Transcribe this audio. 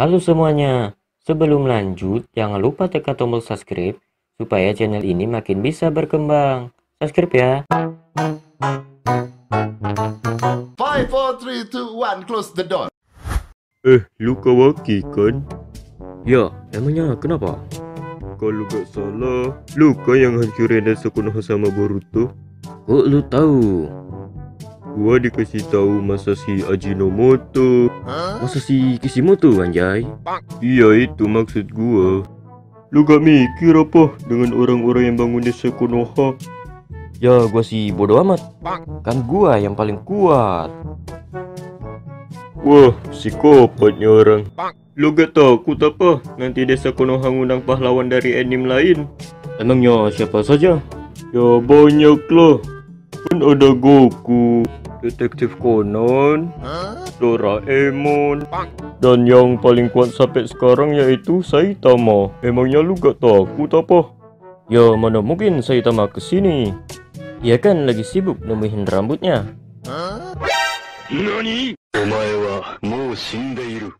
Halo semuanya, sebelum lanjut jangan lupa tekan tombol subscribe supaya channel ini makin bisa berkembang. Subscribe ya. 5, 4, 3, 2, 1, close the door. Eh, lu Kawaki kan? Ya, emangnya kenapa? Kalau gak salah, lu kan yang hancurin desa Konoha sama Boruto? Kok lu tahu? Gua dikasih tahu masa si Ajinomoto. Masa si Kishimoto anjay? Iya itu maksud gua. Lu gak mikir apa dengan orang-orang yang bangun desa Konoha? Ya gua sih bodo amat. Kan gua yang paling kuat. Wah, psikopatnya orang. Lu gak takut apa? Nanti desa Konoha ngundang pahlawan dari anime lain? Emangnya siapa saja? Ya banyak lah. Kan ada Goku, detektif Conan, Doraemon, dan yang paling kuat sampai sekarang yaitu Saitama. Emangnya lu gak takut apa? Ya mana mungkin Saitama ke sini? Ya kan lagi sibuk nemuin rambutnya. Nani? Omae wa mou shindeiru.